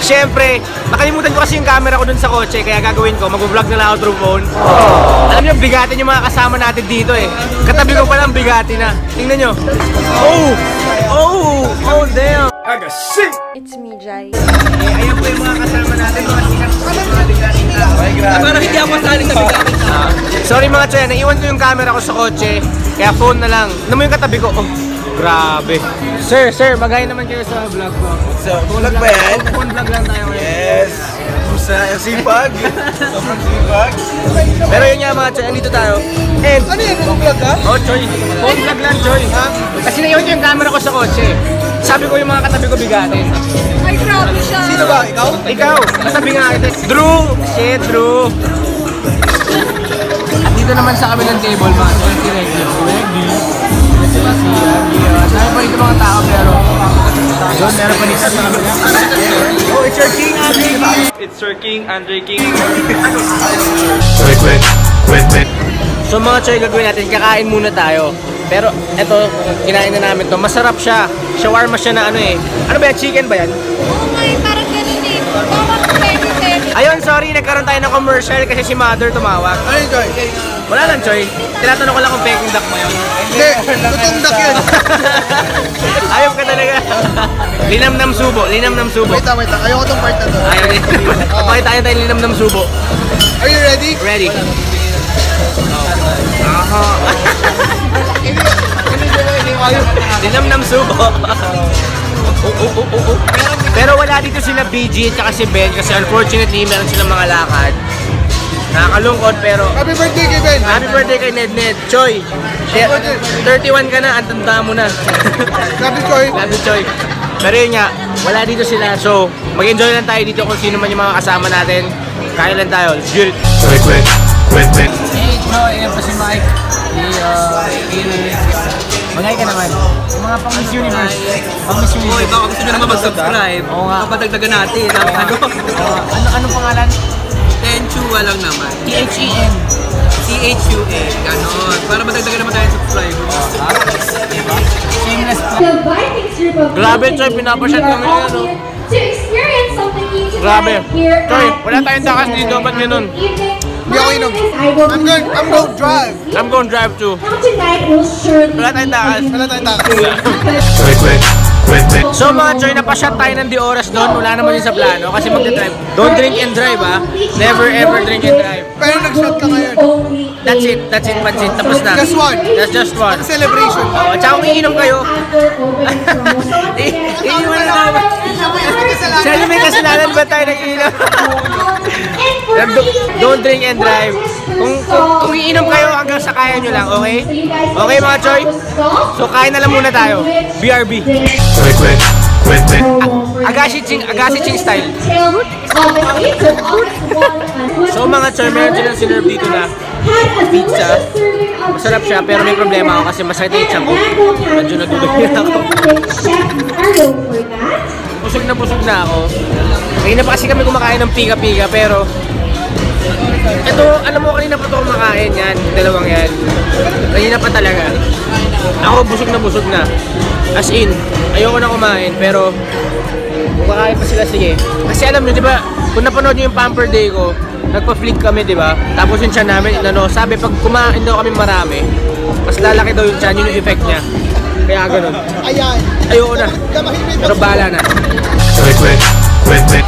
Siyempre, nakalimutan ko kasi yung camera ko dun sa kotse kaya gagawin ko, mag-vlog na lang ako through phone. Alam niyo, bigatin yung mga kasama natin dito eh. Katabi ko pa lang bigati na. Tingnan nyo. Oh! Oh! Oh, damn! Agasing! It's me, Jai. Eh, ayan po yung mga kasama natin, mga sikat mga tao. Parang hindi ako sali sa bigating Ah, sorry mga Choy, naiwan ko yung camera ko sa kotse, kaya phone na lang. Ano mo yung katabi ko? Oh, grabe. Sir, sir, magay naman kayo sa vlog ko. So, vlog ba yan? Phone vlog lang tayo ngayon. Yes! Musa, sipag! Sobrang sipag! Pero yun nga mga Choy, andito tayo. And, Ano yan? Anong vlog ka? oh Choy, phone vlog lang Choy. Kasi naiwan ko yung camera ko sa kotse. Sabi ko yung mga katabi ko bigatin. Ay, grabe siya. Sino ba? Ikaw? Ikaw, kasabi nga kita. Drew! Shit, Drew! At dito naman sa kabilang table, mga Choy, si Reggie. Si Reggie. Si Reggie. Sabi pa dito mga tao, pero doon meron pa dito sa Oh, it's your king, Andre King! It's Sir King, Andre King. Wait, wait. Wait, wait. So mga choy, gagawin natin, kakain muna tayo. Pero eto, kinain na namin to. Masarap siya. Shawarma siya na ano eh. Ano ba yan? Chicken ba yan? Ayun, sorry, nagkaroon tayo ng commercial kasi si mother tumawag. Ano Joy? Wala lang, Choy. Tinatanong ko lang kung peking duck mo yun. Hindi, totoong dak yun. Ayop ka talaga. linamnam subo, linamnam subo. Wait wait. Ayoko tong part na to. Ayaw din. Pakita tayo tayo linamnam subo. Are you ready? Ready? Aha. Linamnam subo. Oh, oh, oh, oh, oh. Pero wala dito sila BG at saka si Ben kasi unfortunately meron silang mga lakad. Nakakalungkot pero Happy birthday kay Ben! Happy birthday kay Ned Ned. Choy, shit, 31 ka na, ang tanda mo na. Happy Joy! Love you, Choy. Pero yun nga, wala dito sila. So, mag-enjoy lang tayo dito kung sino man yung mga kasama natin. Kaya lang tayo. Let's get it. Wait, wait. Wait, wait. Hey, bro, ayan pa si Mike. Si, uh, Magay ka naman. Yung mga pang Miss Universe. Pang Miss Universe. baka gusto nyo naman mag-subscribe. Oo nga. Kapadagdagan natin. Ang ano? Uh, ano, anong pangalan? Tenchua lang naman. T-H-E-N. C-H-U-A. Ganon. Para madagdagan naman tayo. Shameless. The Vikings group of Grabe, Choy, are kami oh. here To experience something new tonight Grabe. here Choy, at wala tayong takas dito. Ba't ganun? Hindi ako My inom. name is Ivo I'm going, I'm going to drive. I'm going drive too. Now tonight will surely Wala tayong takas. Wala tayong takas. Wait, wait. Wait, wait. So mga Choy, napashot tayo ng di oras doon. Wala naman yun sa plano kasi magdadrive. Don't drink and drive ah. Never ever drink and drive. Pero nag-shot ka ngayon. That's it, that's it, pansit. Tapos na. Just one. That's just one. Celebration. Oo, at saka kung iinom kayo, iiwan na naman. Yung may kasalanan ba tayo nag-iinom? Don't drink and drive. Kung, kung, kung iinom kayo hanggang sa kaya nyo lang, okay? Okay mga Choy? So kain na lang muna tayo. BRB. Wait, wait. Wait, wait. Agashi Ching, Agashi Ching style. So mga Choy, meron silang sinerve dito na pizza. Masarap siya pero may problema ako kasi masakit yung tiyan ko. Medyo nadudugin ako. Busog na busog na ako. Kanina pa kasi kami kumakain ng pika-pika pero ito, alam mo kanina pa ito kumakain yan, dalawang yan. Kanina pa talaga. Ako busog na busog na. As in, ayoko na kumain pero kumakain pa sila sige. Kasi alam nyo, di ba, kung napanood nyo yung pamper day ko, nagpa-flick kami, di ba? Tapos yung tiyan namin, inano, sabi pag kumain daw kami marami, mas lalaki daw yung tiyan, yun yung effect niya. Kaya ganun. Ayan. Ayoko na. Pero bahala na. Wait, wait. Wait, wait.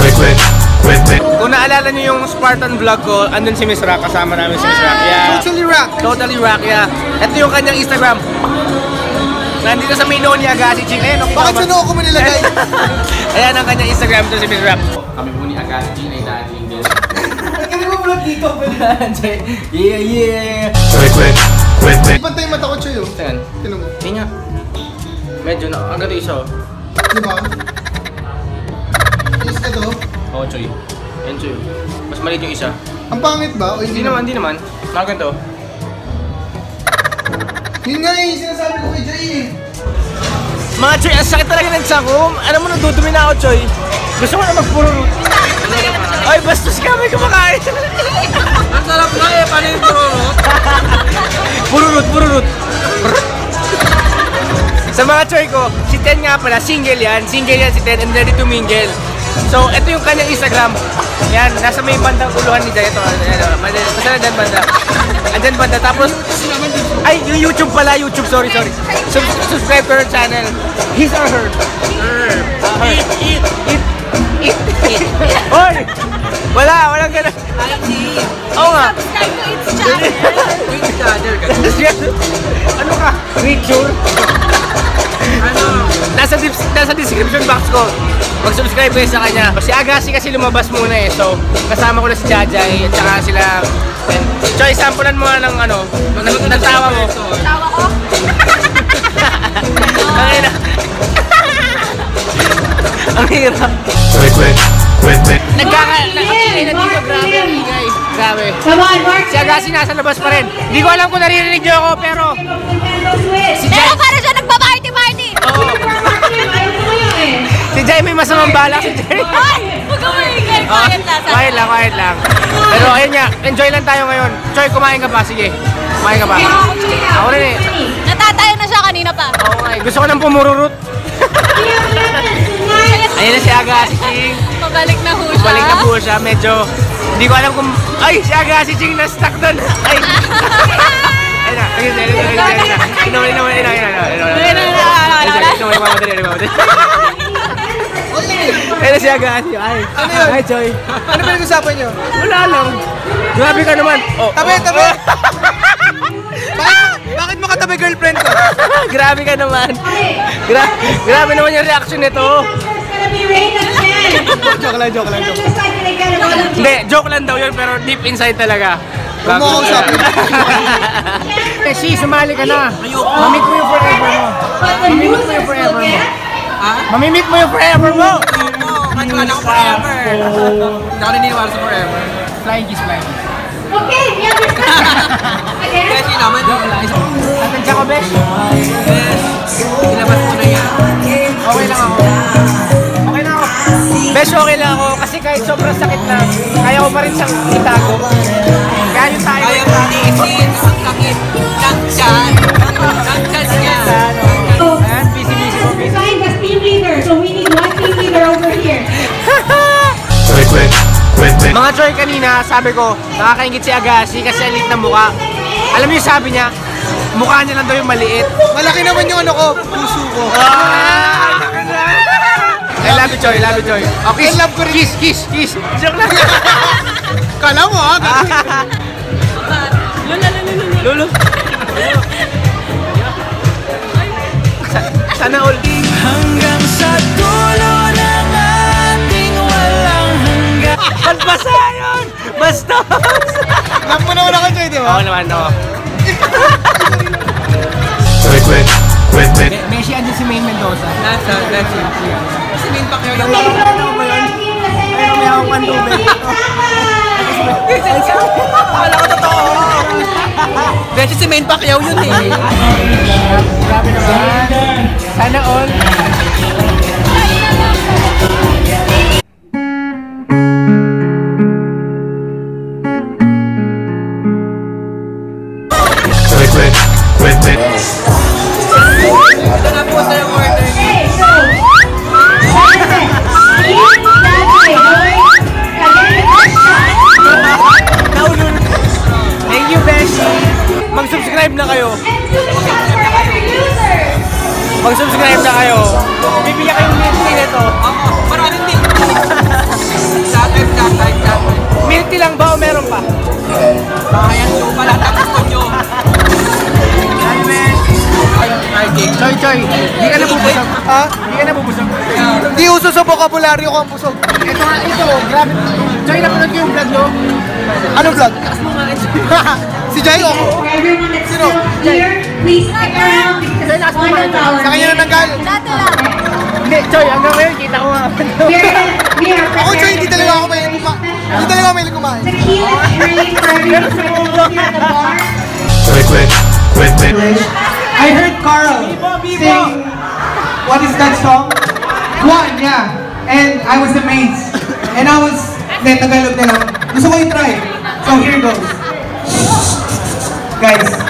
Wait, wait. Wait, wait. Kung naalala niyo yung Spartan vlog ko, andun si Miss Rock, kasama namin si Miss Rock. Yeah. Totally rock. Totally rock, yeah. Ito yung kanyang Instagram. Nandito sa menu niya, Agassi Ching. Ayan, ang Bakit sa noo ko mo nilagay? Ayan ang kanyang Instagram to si Miss Rock. Kami po ni Agassi Ching ay dating din. Kaya mo vlog dito. yeah, yeah. Wait, wait. Wait, wait. Pantay mata ko, Choy. oh. Saan? Tinan mo. Medyo na, ang gato isa. oh. Di ba? Yes, ito. Oo, Choy. Yan, Choy. Mas maliit yung isa. Ang pangit ba? O Hindi naman, hindi naman. Mga ganito. Yun nga eh, sinasabi ko kay Jay eh. Mga Choy, ang sakit talaga ng tiyan ko. Alam mo, nadudumi na ako, Choy. Gusto ko na magpuro root. Ay, bastos ka, may kumakain. Ang sarap nga eh. Paano yung tururot? puro root, puro root. Sa mga choy ko, si Ten nga pala, single yan. Single yan si Ten and ready to mingle. So, ito yung kanyang Instagram. Yan, nasa may bandang uluhan ni Jay. Ito, ano, basta na dyan banda. Andyan banda. Tapos, ay, yung YouTube pala, YouTube, sorry, sorry. Sub subscribe to her channel. His or her? Her. Eat, eat, eat. Eat, eat. Hoy! Wala, walang ganun. Alam si Oo nga. Subscribe to its channel. Channel. ganun. ano ka? Ritual? Description box ko. Mag-subscribe kayo sa kanya. Si Agassi kasi lumabas muna eh. So, kasama ko na si Jajay at saka sila. And, Choy, sampulan mo nga ng ano, ng, ng tawa mo. Tawa ko. Ang ina. Ang hirap. Wait, wait, wait, wait. Nagkaka... Na dito. Grabe ang ingay. Grabe. Come on, Mark. Si Agassi nasa labas pa rin. Hindi ko alam kung naririnig niyo ako, pero... Nintendo Switch. Pero para siya nagpa-party-party. Oo. Jay may masamang balak si Jay. Ay! Huwag ka maingay. Oh, Quiet lang. quiet lang, quiet lang. Pero ayun nga, enjoy lang tayo ngayon. Choy, kumain ka pa, sige. Kumain ka pa. Ako rin eh. Natatayo na siya kanina pa. Oo nga eh. Gusto ko ng pumururut. Ayun na si Aga, si Ching. Pabalik na ho siya. Balik na po siya, medyo... Hindi ko alam kung... Ay, si Aga, si Ching na-stuck doon. Ay! Ayun na, ayun na, ayun na, ayun na, ayun na. Inom, inom, inom, inom, inom, inom, inom. Ayun na, ayun na, ayun na. Ayun na, inom, inom, mamadali, inom, mamadali. Ayun na si Aga, si Ay. Ay, Choy. Ano pinag-usapan niyo? Wala lang. Grabe ka naman. Oh, Tabi, oh, tabi. oh. Bakit, bakit mo katabi girlfriend ko? grabe ka naman. Gra- grabe naman yung reaction nito. It's gonna be rain at 10. joke lang, joke lang, joke. Hindi, joke lang daw yun, pero deep inside talaga. Eh, si, sumali ka na. Mamit mo yung forever mo. Mamimit mo yung forever mo. Ha? Mamimit mo yung forever mo. Oo, kahit wala ko forever. Hindi ako naniniwala sa forever. Flying kiss, flying kiss. Okay. Again? Kasi naman, Atensya ko, Besh. yes. Ilabas mo na yan. Okay lang ako. Okay na ako. Besh, okay lang ako. Kasi kahit sobrang sakit na, kaya ko pa rin siyang itago. Kaya yung tayo. Ayaw mo tiisin ang sakit Mga Choy, kanina, sabi ko, nakakaingit si Agassi kasi ang liit ng mukha. Alam niyo yung sabi niya, mukha niya lang daw yung maliit. Malaki naman yung ano ko, puso ko. Ah! I love you, Choy. I love you, Choy. Oh, kiss. I love ko rin. Kiss, kiss, kiss. Joke lang. Kala mo ha? Lulu. Sa- Sana all. Hanggang sa Oo naman, oo. Wait, wait, wait, wait. Messi, andyan si Maine Mendoza. Nasa, that's it. Kasi main pa kayo yung Ayun, may akong pandubig. Wala ko totoo. Beshi si Main Pacquiao yun eh. Grabe naman. Sana all. Ayan yung pala, tapos ko nyo. Choy, Choy. Hindi ka nabubusog. Ha? Hindi ka nabubusog. Di uso sa bokabularyo ko ang busog. Ito nga, ito. Grabe. Choy, napanood ko yung vlog nyo. Anong vlog? si Jai, oh. That's still here, please stick around because it's one of our Sa kanya na nanggaling. Dati lang. Hindi, Choy, hanggang ngayon, kita ko nga. Wait, wait, wait, wait. I heard Carl sing, what is that song? One, yeah. And I was amazed. And I was, hindi, Tagalog na lang. Gusto ko i-try. So here goes. Guys.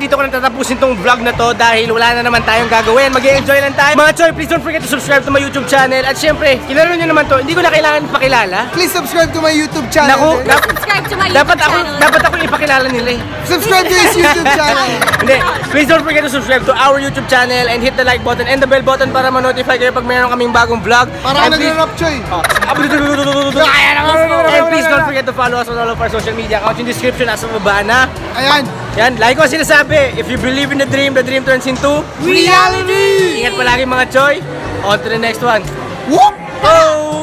dito ko nang tatapusin tong vlog na to dahil wala na naman tayong gagawin. mag enjoy lang tayo. Mga Choy, please don't forget to subscribe to my YouTube channel. At syempre, kilala nyo naman to. Hindi ko na kailangan pakilala. Please subscribe to my YouTube channel. Naku, dap- Subscribe to my dapat YouTube ako, channel. dapat ako ipakilala nila eh. Subscribe to his YouTube channel. Hindi, please don't forget to subscribe to our YouTube channel and hit the like button and the bell button para ma-notify kayo pag mayroon kaming bagong vlog. Para And ka nag-rap, Choy. Oh. And please don't forget to follow us on all of our social media accounts in description nasa baba na. Ayan. Yan, like ko sinasabi. If you believe in the dream, the dream turns into Reality! Ingat palagi mga choy. On to the next one. Whoop! Oh!